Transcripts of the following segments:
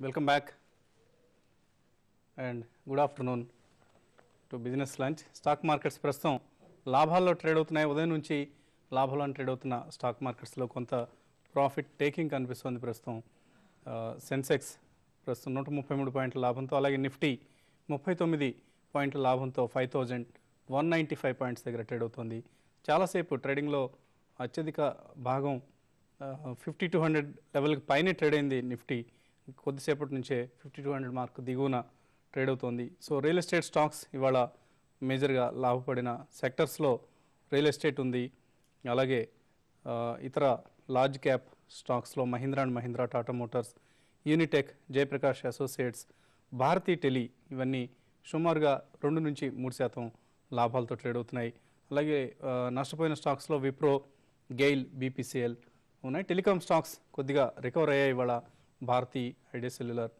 Welcome back and good afternoon to business lunch stock markets ప్రస్తుతం లాభాల్లో trade అవుతున్నాయి. ఉదయం నుంచి లాభాల్లో ట్రేడ్ అవుతున్న స్టాక్ మార్కెట్స్లో కొంత ప్రాఫిట్ టేకింగ్ కనిపిస్తుంది ప్రస్తుతం. సెన్సెక్స్ ప్రస్తుతం నూట ముప్పై మూడు పాయింట్ల లాభంతో అలాగే నిఫ్టీ ముప్పై తొమ్మిది పాయింట్ల లాభంతో five thousand one ninety five points దగ్గర ట్రేడ్ అవుతుంది. చాలాసేపు ట్రేడింగ్లో అత్యధిక భాగం ఫిఫ్టీ టూ హండ్రెడ్ లెవెల్కి పైనే ట్రేడ్ అయింది నిఫ్టీ కొద్దిసేపటి నుంచే ఫిఫ్టీ టూ హండ్రెడ్ మార్క్ దిగువన ట్రేడ్ అవుతోంది. సో రియల్ ఎస్టేట్ స్టాక్స్ ఇవాళ మేజర్గా లాభపడిన సెక్టర్స్లో రియల్ ఎస్టేట్ ఉంది. అలాగే ఇతర లార్జ్ క్యాప్ స్టాక్స్లో Mahindra and Mahindra Tata Motors Unitech Jaiprakash Associates Bharti tele ఇవన్నీ సుమారుగా రెండు నుంచి మూడు శాతం లాభాలతో ట్రేడ్ అవుతున్నాయి. అలాగే నష్టపోయిన స్టాక్స్లో విప్రో గెయిల్ బీపీసీఎల్ ఉన్నాయి. టెలికాం స్టాక్స్ కొద్దిగా రికవర్ అయ్యాయి ఇవాళ. భారతీ ఐడియా సెల్యులర్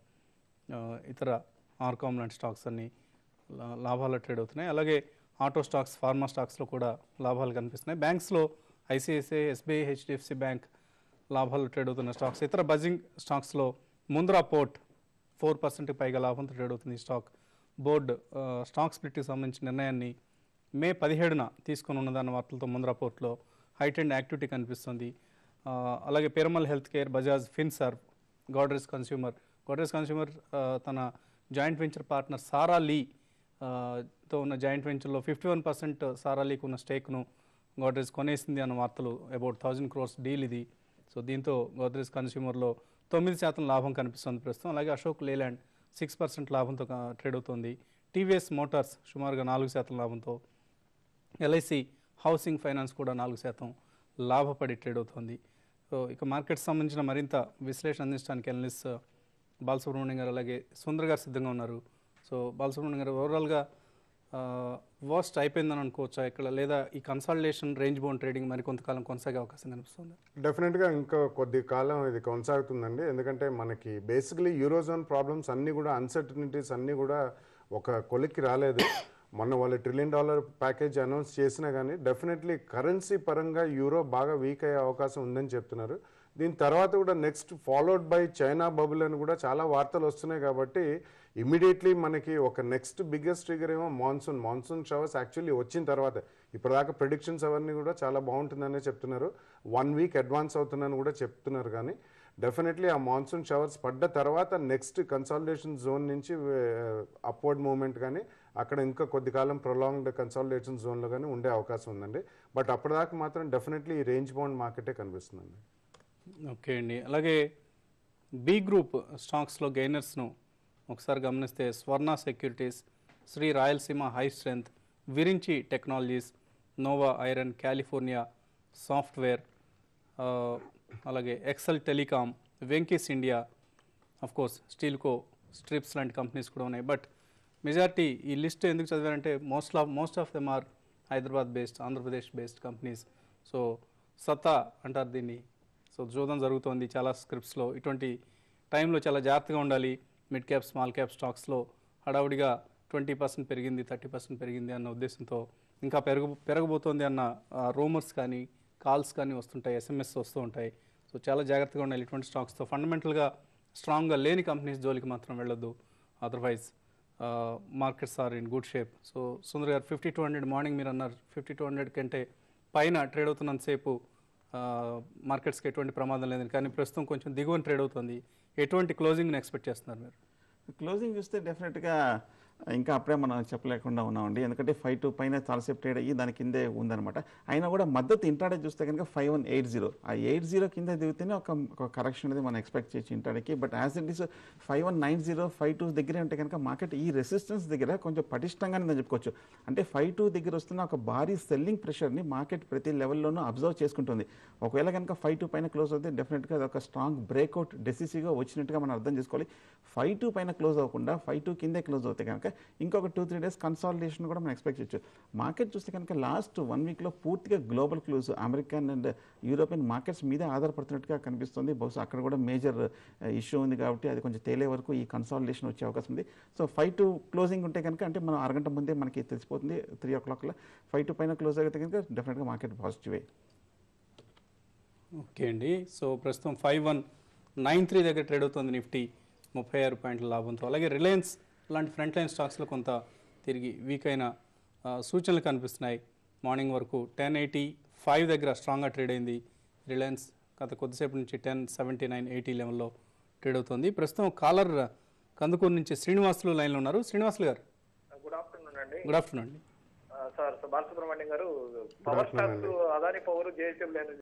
ఇతర ఆర్కామ్ లాంటి స్టాక్స్ అన్నీ లాభాలు ట్రేడ్ అవుతున్నాయి. అలాగే ఆటో స్టాక్స్ ఫార్మా స్టాక్స్లో కూడా లాభాలు కనిపిస్తున్నాయి. బ్యాంక్స్లో ఐసిఐసిఐ ఎస్బీఐ హెచ్డిఎఫ్సి బ్యాంక్ లాభాలు ట్రేడ్ అవుతున్న స్టాక్స్. ఇతర బజింగ్ స్టాక్స్లో ముంద్రా పోర్ట్ ఫోర్ పర్సెంట్ పైగా లాభంతో ట్రేడ్ అవుతుంది ఈ స్టాక్. బోర్డు స్టాక్ స్ప్లిట్కి సంబంధించిన నిర్ణయాన్ని మే పదిహేడున తీసుకొని ఉన్నదన్న వార్తలతో ముంద్రా పోర్ట్లో హైట్ అండ్ యాక్టివిటీ కనిపిస్తుంది. అలాగే Piramal health care Bajaj Finserv Godrej consumer. Godrej consumer తన joint venture partner Sara Lee తో ఉన్న జాయింట్ వెంచర్లో ఫిఫ్టీ వన్ పర్సెంట్ సారా లీకి ఉన్న స్టేక్ను గోడ్రేజ్ కొనేసింది అన్న వార్తలు అబౌట్ థౌజండ్ క్రోర్స్ డీల్ ఇది. సో దీంతో గోద్రేజ్ కన్స్యూమర్లో తొమ్మిది శాతం లాభం కనిపిస్తుంది ప్రస్తుతం. అలాగే అశోక్ లేలాండ్ సిక్స్ పర్సెంట్ లాభంతో ట్రేడ్ అవుతుంది. టీవీఎస్ మోటార్స్ సుమారుగా నాలుగు శాతం లాభంతో ఎల్ఐసి హౌసింగ్ ఫైనాన్స్ కూడా నాలుగు శాతం లాభపడి ట్రేడ్ అవుతుంది. ఇక మార్కెట్ సంబంధించిన మరింత విశ్లేషణ అందించడానికి అనలిస్ట్ uh, బాలసుబ్రహ్మణ్యం గారు అలాగే సుందర్ గారు సిద్ధంగా ఉన్నారు. సో బాలసుబ్రహ్మణ్యం గారు ఓవరాల్గా వర్స్ట్ uh, అయిపోయిందని అనుకోవచ్చా? ఇక్కడ లేదా ఈ కన్సల్టేషన్ రేంజ్ బోన్ ట్రేడింగ్ మరి కొంతకాలం కొనసాగే అవకాశం కనిపిస్తుంది? డెఫినెట్గా ఇంకా కొద్ది కాలం ఇది కొనసాగుతుందండి. ఎందుకంటే మనకి బేసికలీ యూరోజోన్ ప్రాబ్లమ్స్ అన్నీ కూడా అన్సర్టనిటీస్ అన్నీ కూడా ఒక కొలిక్కి రాలేదు. మొన్న వాళ్ళు ట్రిలియన్ డాలర్ ప్యాకేజ్ అనౌన్స్ చేసినా కానీ డెఫినెట్లీ కరెన్సీ పరంగా యూరో బాగా వీక్ అయ్యే అవకాశం ఉందని చెప్తున్నారు. దీని తర్వాత కూడా next followed by China bubble అని కూడా చాలా వార్తలు వస్తున్నాయి కాబట్టి ఇమీడియట్లీ మనకి ఒక నెక్స్ట్ బిగ్గెస్ట్ ట్రిగర్ ఏమో మాన్సూన్ మాన్సూన్ షవర్స్ యాక్చువల్లీ వచ్చిన తర్వాత ఇప్పటిదాకా ప్రిడిక్షన్స్ అవన్నీ కూడా చాలా బాగుంటుందనే చెప్తున్నారు. వన్ వీక్ అడ్వాన్స్ అవుతుందని కూడా చెప్తున్నారు కానీ డెఫినెట్లీ ఆ మాన్సూన్ షవర్స్ పడ్డ తర్వాత నెక్స్ట్ కన్సాలిడేషన్ జోన్ నుంచి అప్వర్డ్ మూమెంట్ కానీ అక్కడ ఇంకా కొద్ది కాలం ప్రొలాంగ్డ్ కన్సాలిడేషన్ జోన్లో కానీ ఉండే అవకాశం ఉందండి. బట్ అప్పటిదాకా మాత్రం డెఫినెట్లీ ఈ రేంజ్ బౌండ్ మార్కెటే కనిపిస్తుందండి. ఓకే అండి. అలాగే బి గ్రూప్ స్టాక్స్లో గెయినర్స్ను ఒకసారి గమనిస్తే Swarna securities Shri Rayalaseema high strength Virinchi technologies Nova iron California software అలాగే Excel telecom Venky's India of course Steelco strips లాంటి కంపెనీస్ కూడా ఉన్నాయి. బట్ మెజారిటీ ఈ లిస్ట్ ఎందుకు చదివారంటే most of most of them are Hyderabad based Andhra Pradesh based companies so సత్తా అంటారు దీన్ని. So జోదం జరుగుతోంది చాలా స్క్రిప్ట్స్లో. ఇటువంటి టైంలో చాలా జాగ్రత్తగా ఉండాలి. మిడ్ క్యాప్ స్మాల్ క్యాప్ స్టాక్స్లో హడావుడిగా ట్వంటీ పర్సెంట్ పెరిగింది థర్టీ పర్సెంట్ పెరిగింది అన్న ఉద్దేశంతో. ఇంకా పెరగ పెరగబోతోంది అన్న రూమర్స్ కానీ కాల్స్ కానీ వస్తుంటాయి ఎస్ఎంఎస్ వస్తూ ఉంటాయి. సో చాలా జాగ్రత్తగా ఉండాలి ఇటువంటి స్టాక్స్తో ఫండమెంటల్గా స్ట్రాంగ్గా లేని కంపెనీస్ జోలికి మాత్రం వెళ్ళొద్దు. Otherwise markets are in good shape. So Sundar గారు ఫిఫ్టీ టూ హండ్రెడ్ మార్నింగ్ మీరు అన్నారు. ఫిఫ్టీ టూ హండ్రెడ్ కంటే పైన ట్రేడ్ అవుతున్నంతసేపు మార్కెట్స్కి ఎటువంటి ప్రమాదం లేదని. కానీ ప్రస్తుతం కొంచెం దిగువన ట్రేడ్ అవుతుంది. ఎటువంటి క్లోజింగ్ని ఎక్స్పెక్ట్ చేస్తున్నారు మీరు? క్లోజింగ్ చూస్తే డెఫినెట్గా ఇంకా అప్పుడే మనం చెప్పలేకుండా ఉన్నామండి. ఎందుకంటే ఫైవ్ టూ పైన చాలాసేపు ట్రేడ్ అయ్యి దాని కిందే ఉందన్నమాట. అయినా కూడా మద్దతు ఇంటాడే చూస్తే కనుక ఫైవ్ వన్ ఎయిట్ జీరో ఆ ఎయిట్ జీరో కింద దిగితేనే ఒక ఒక కరెక్షన్ అనేది మనం ఎక్స్పెక్ట్ చేయొచ్చు ఇంటాడకి but as it is five one nine zero five two దగ్గర ఉంటే కనుక మార్కెట్ ఈ రెసిస్టెన్స్ దగ్గర కొంచెం పటిష్టంగానే నేను చెప్పుకోవచ్చు. అంటే ఫైవ్ టూ దగ్గర వస్తున్న ఒక భారీ సెల్లింగ్ ప్రెషర్ని మార్కెట్ ప్రతి లెవెల్లోనూ అబ్జర్వ్ చేసుకుంటుంది. ఒకవేళ కనుక ఫైవ్ టూ పైన క్లోజ్ అవుతే డెఫినెట్గా అది ఒక స్ట్రాంగ్ బ్రేక్అవుట్ డెసిసివ్గా వచ్చినట్టుగా మనం అర్థం చేసుకోవాలి. ఫైవ్ టూ పైన క్లోజ్ అవ్వకుండా ఫైవ్ టూ కిందే క్లోజ్ అవుతే కనుక ఇంకొక టూ త్రీ డేస్ కన్సాలిడేషన్ కూడా మనం ఎక్స్పెక్ట్ చేయొచ్చు. మార్కెట్ చూస్తే కనుక లాస్ట్ వన్ వీక్లో పూర్తిగా global clues American and European markets మీదే ఆధారపడుతున్నట్టుగా కనిపిస్తుంది. బహుశా అక్కడ కూడా మేజర్ ఇష్యూ uh, ఉంది కాబట్టి అది కొంచెం తేలే వరకు ఈ కన్సాలిడేషన్ వచ్చే అవకాశం ఉంది. సో ఫైవ్ టు క్లోజింగ్ ఉంటే కనుక అంటే మనం అరగంట ముందే మనకి తెలిసిపోతుంది త్రీ ఓ క్లాక్లో ఫైవ్ టు పైన క్లోజ్ అయితే కనుక డెఫినెట్గా మార్కెట్ పాజిటివే ఓకే అండి. సో ప్రస్తుతం ఫైవ్ వన్ నైన్ త్రీ దగ్గర ట్రేడ్ అవుతుంది నిఫ్టీ. ముప్పై ఆరు పాయింట్ల లాభంతో. అలాగే రిలయన్స్ లాంటి ఫ్రంట్ లైన్ స్టాక్స్లో కొంత తిరిగి వీక్ అయిన సూచనలు కనిపిస్తున్నాయి. మార్నింగ్ వరకు టెన్ ఎయిటీ ఫైవ్ దగ్గర స్ట్రాంగ్గా ట్రేడ్ అయింది. రిలయన్స్ గత కొద్దిసేపు నుంచి టెన్ సెవెంటీ నైన్ ఎయిటీ లెవెల్లో ట్రేడ్ అవుతుంది. ప్రస్తుతం కాలర్ కందుకూరు నుంచి శ్రీనివాసులు లైన్లో ఉన్నారు. శ్రీనివాసులు గారు. గుడ్ ఆఫ్టర్నూన్ అండి. గుడ్ ఆఫ్టర్నూన్ అండి. సార్ బాలసుబ్రహ్మణ్యం గారు power stocks Adani power JSW